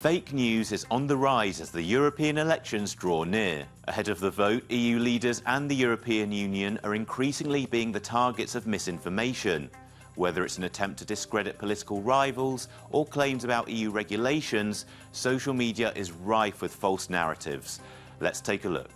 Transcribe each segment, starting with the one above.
Fake news is on the rise as the European elections draw near. Ahead of the vote, EU leaders and the European Union are increasingly being the targets of misinformation. Whether it's an attempt to discredit political rivals or claims about EU regulations, social media is rife with false narratives. Let's take a look.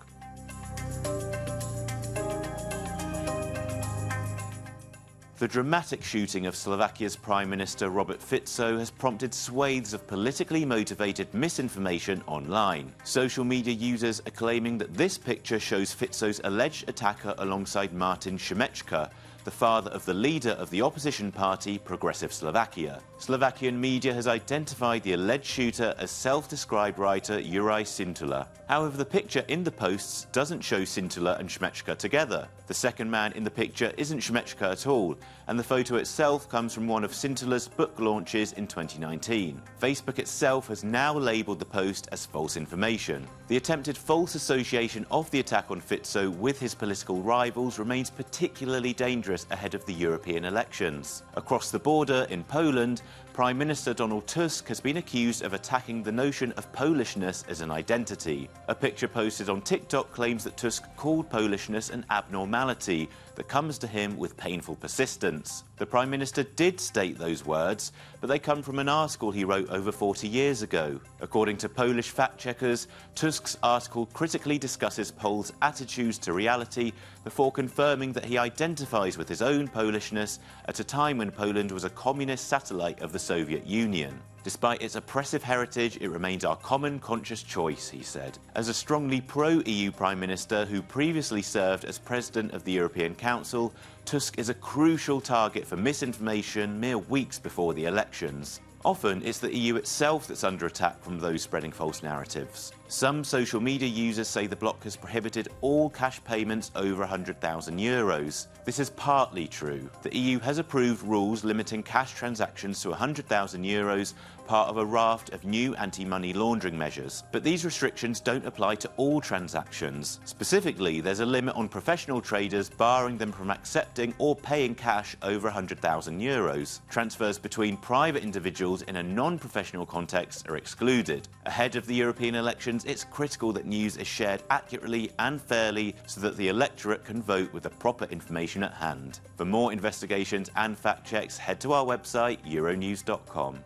The dramatic shooting of Slovakia's Prime Minister Robert Fico has prompted swathes of politically motivated misinformation online. Social media users are claiming that this picture shows Fico's alleged attacker alongside Martin Šimečka, the father of the leader of the opposition party Progressive Slovakia. Slovakian media has identified the alleged shooter as self-described writer Juraj Cintula. However, the picture in the posts doesn't show Cintula and Šimečka together. The second man in the picture isn't Šimečka at all, and the photo itself comes from one of Cintula's book launches in 2019. Facebook itself has now labelled the post as false information. The attempted false association of the attack on Fico with his political rivals remains particularly dangerous ahead of the European elections. Across the border in Poland, Prime Minister Donald Tusk has been accused of attacking the notion of Polishness as an identity. A picture posted on TikTok claims that Tusk called Polishness an abnormality that comes to him with painful persistence. The Prime Minister did state those words, but they come from an article he wrote over 40 years ago. According to Polish fact checkers, Tusk's article critically discusses Poles' attitudes to reality before confirming that he identifies with his own Polishness at a time when Poland was a communist satellite of the Soviet Union. Despite its oppressive heritage, it remains our common conscious choice, he said. As a strongly pro EU Prime Minister who previously served as President of the European Council, Tusk is a crucial target for misinformation mere weeks before the elections. Often, it's the EU itself that's under attack from those spreading false narratives. Some social media users say the bloc has prohibited all cash payments over 100,000 euros. This is partly true. The EU has approved rules limiting cash transactions to 100,000 euros, part of a raft of new anti-money laundering measures. But these restrictions don't apply to all transactions. Specifically, there's a limit on professional traders barring them from accepting or paying cash over 100,000 euros. Transfers between private individuals in a non-professional context are excluded. Ahead of the European elections, it's critical that news is shared accurately and fairly so that the electorate can vote with the proper information at hand. For more investigations and fact checks, head to our website, euronews.com.